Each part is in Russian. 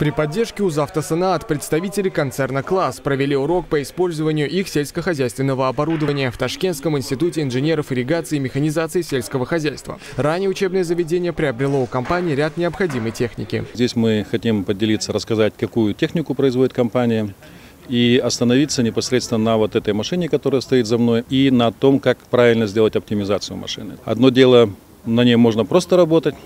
При поддержке УЗАвтосанат представители концерна «Класс» провели урок по использованию их сельскохозяйственного оборудования в Ташкентском институте инженеров ирригации и механизации сельского хозяйства. Ранее учебное заведение приобрело у компании ряд необходимой техники. Здесь мы хотим поделиться, рассказать, какую технику производит компания, и остановиться непосредственно на вот этой машине, которая стоит за мной, и на том, как правильно сделать оптимизацию машины. Одно дело, на ней можно просто работать,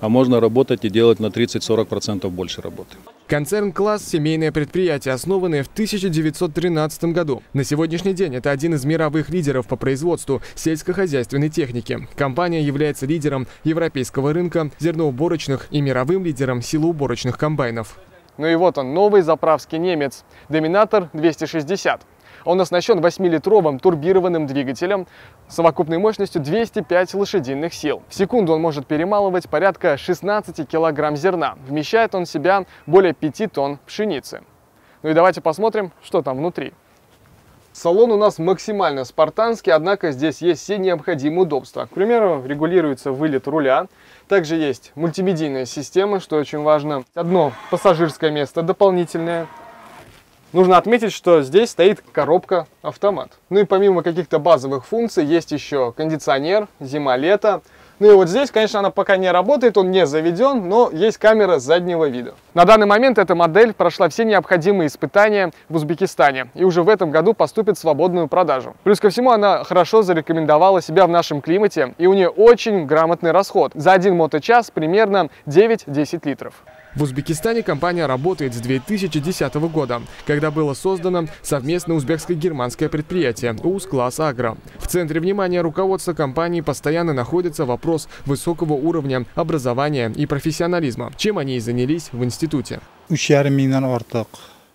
а можно работать и делать на 30-40% больше работы. Концерн «Класс» – семейное предприятие, основанное в 1913 году. На сегодняшний день это один из мировых лидеров по производству сельскохозяйственной техники. Компания является лидером европейского рынка зерноуборочных и мировым лидером силоуборочных комбайнов. Ну и вот он, новый заправский немец – Доминатор 260. Он оснащен 8-литровым турбированным двигателем совокупной мощностью 205 лошадиных сил. В секунду он может перемалывать порядка 16 килограмм зерна. Вмещает он в себя более 5 тонн пшеницы. Ну и давайте посмотрим, что там внутри. Салон у нас максимально спартанский, однако здесь есть все необходимые удобства. К примеру, регулируется вылет руля. Также есть мультимедийная система, что очень важно. Одно пассажирское место дополнительное. Нужно отметить, что здесь стоит коробка-автомат. Ну и помимо каких-то базовых функций, есть еще кондиционер, зима-лето. Ну и вот здесь, конечно, она пока не работает, он не заведен, но есть камера заднего вида. На данный момент эта модель прошла все необходимые испытания в Узбекистане и уже в этом году поступит в свободную продажу. Плюс ко всему, она хорошо зарекомендовала себя в нашем климате и у нее очень грамотный расход. За один моточас примерно 9-10 литров. В Узбекистане компания работает с 2010 года, когда было создано совместное узбекско-германское предприятие УЗ-класс Агро. В центре внимания руководства компании постоянно находится вопрос высокого уровня образования и профессионализма, чем они и занялись в институте.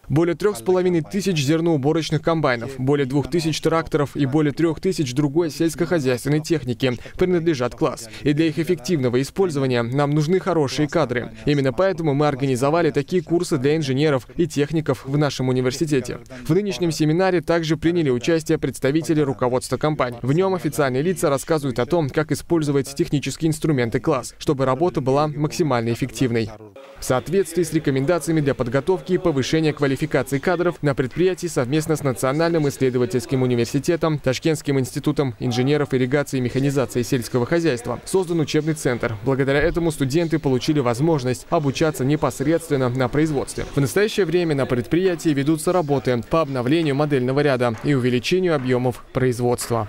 Более трех с половиной тысяч зерноуборочных комбайнов, более двух тысяч тракторов и более трех тысяч другой сельскохозяйственной техники принадлежат класс. И для их эффективного использования нам нужны хорошие кадры. Именно поэтому мы организовали такие курсы для инженеров и техников в нашем университете. В нынешнем семинаре также приняли участие представители руководства компании. В нем официальные лица рассказывают о том, как использовать технические инструменты класс, чтобы работа была максимально эффективной. В соответствии с рекомендациями для подготовки и повышения квалификации квалификации кадров на предприятии совместно с Национальным исследовательским университетом, Ташкентским институтом инженеров ирригации и механизации сельского хозяйства создан учебный центр. Благодаря этому студенты получили возможность обучаться непосредственно на производстве. В настоящее время на предприятии ведутся работы по обновлению модельного ряда и увеличению объемов производства.